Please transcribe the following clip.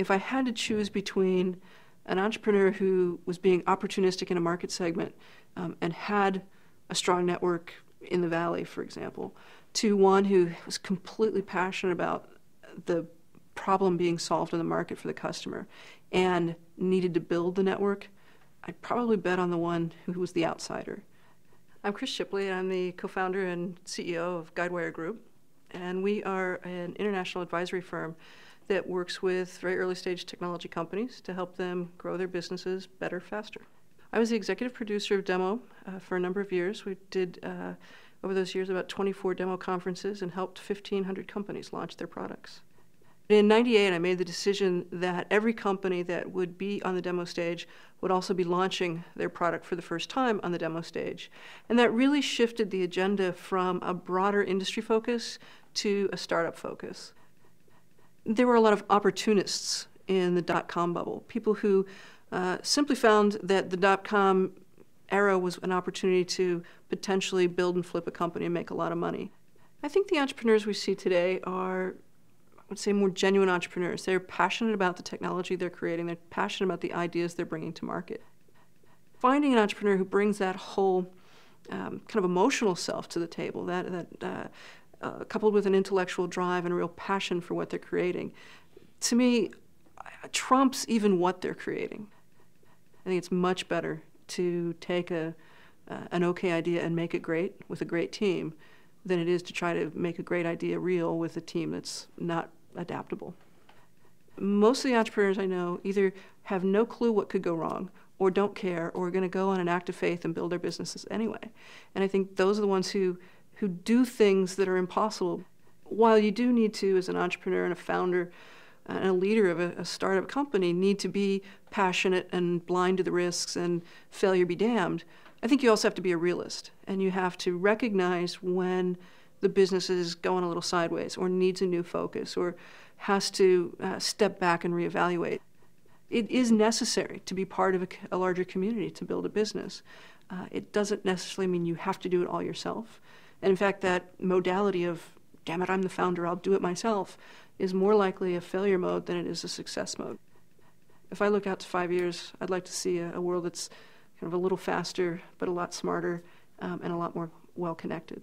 if I had to choose between an entrepreneur who was being opportunistic in a market segment um, and had a strong network in the valley, for example, to one who was completely passionate about the problem being solved in the market for the customer and needed to build the network, I'd probably bet on the one who was the outsider. I'm Chris Shipley. I'm the co founder and CEO of Guidewire Group. And we are an international advisory firm that works with very early stage technology companies to help them grow their businesses better, faster. I was the executive producer of Demo uh, for a number of years. We did, uh, over those years, about 24 demo conferences and helped 1,500 companies launch their products. In 98, I made the decision that every company that would be on the demo stage would also be launching their product for the first time on the demo stage. And that really shifted the agenda from a broader industry focus to a startup focus. There were a lot of opportunists in the dot com bubble, people who uh, simply found that the dot com era was an opportunity to potentially build and flip a company and make a lot of money. I think the entrepreneurs we see today are I would say more genuine entrepreneurs. They're passionate about the technology they're creating, they're passionate about the ideas they're bringing to market. Finding an entrepreneur who brings that whole um, kind of emotional self to the table, that, that uh, uh, coupled with an intellectual drive and a real passion for what they're creating, to me, trumps even what they're creating. I think it's much better to take a, uh, an okay idea and make it great with a great team than it is to try to make a great idea real with a team that's not adaptable. Most of the entrepreneurs I know either have no clue what could go wrong or don't care or are going to go on an act of faith and build their businesses anyway. And I think those are the ones who, who do things that are impossible. While you do need to, as an entrepreneur and a founder and a leader of a, a startup company, need to be passionate and blind to the risks and failure be damned, I think you also have to be a realist and you have to recognize when the business is going a little sideways or needs a new focus or has to uh, step back and reevaluate. It is necessary to be part of a, a larger community to build a business. Uh, it doesn't necessarily mean you have to do it all yourself. And in fact, that modality of, damn it, I'm the founder, I'll do it myself, is more likely a failure mode than it is a success mode. If I look out to five years, I'd like to see a, a world that's kind of a little faster, but a lot smarter, um, and a lot more well connected.